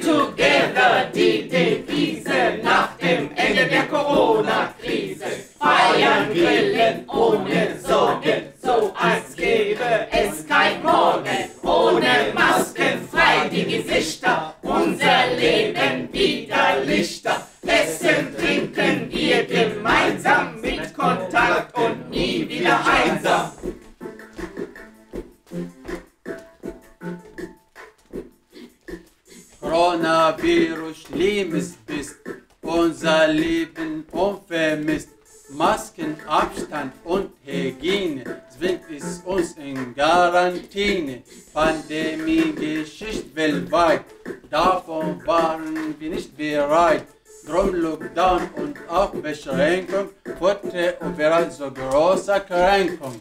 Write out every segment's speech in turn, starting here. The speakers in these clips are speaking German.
together, die Devise nach dem Ende der Corona-Krise. Feiern, grillen, ohne Sorgen, so als gäbe es kein Morgen. Ohne Masken frei die Gesichter, unser Leben wieder Lichter. Coronavirus schlimmes bist, unser Leben unvermisst. Masken, Abstand und Hygiene zwingt es uns in Quarantäne. Pandemie-Geschichte weltweit, davon waren wir nicht bereit. Drum Lockdown und auch Beschränkung, wurde überall so große Kränkung.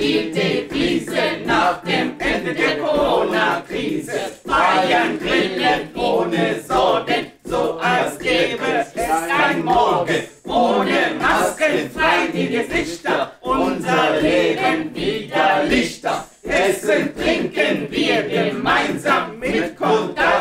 Die Devise nach dem Ende der Corona-Krise. Feiern, grillen, ohne Sorgen, so als gäbe es kein Morgen. Ohne Masken frei die Gesichter, unser Leben wieder Lichter. Essen, trinken wir gemeinsam mit Kontakt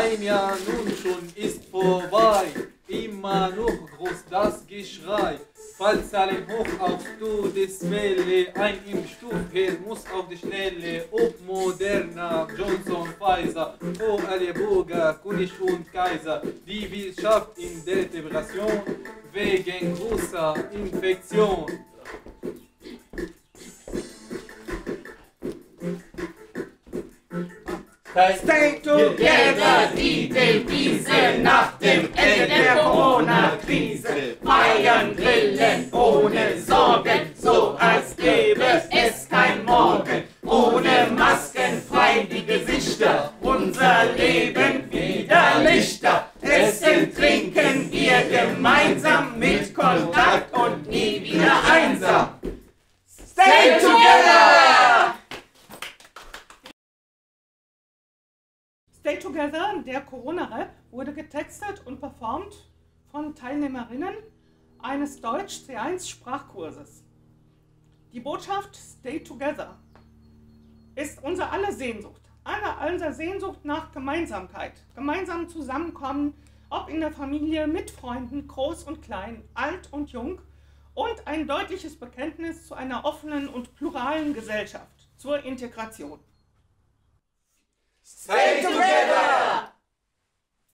Ein Jahr nun schon ist vorbei, immer noch groß das Geschrei. Fallzahlen hoch auf Todeswelle, ein Impfstoff her muss auf die Schnelle. Ob Moderna, Johnson, Pfizer, oh alle Bürger, König und Kaiser. Die Wirtschaft in der Depression wegen großer Infektion. Stay together, die Devise nach dem Ende der Corona-Krise. Feiern, grillen, ohne Sorgen, so als gäbe es kein Morgen. Ohne Masken frei die Gesichter, unser Leben wieder Lichter. Essen, trinken wir gemeinsam mit Kontakt und nie wieder einsam. Stay together! Stay Together, der Corona-Rap, wurde getextet und performt von Teilnehmerinnen eines Deutsch C1 Sprachkurses. Die Botschaft Stay Together ist unser aller Sehnsucht, aller unser Sehnsucht nach Gemeinsamkeit, gemeinsam zusammenkommen, ob in der Familie, mit Freunden, groß und klein, alt und jung und ein deutliches Bekenntnis zu einer offenen und pluralen Gesellschaft, zur Integration. Stay together!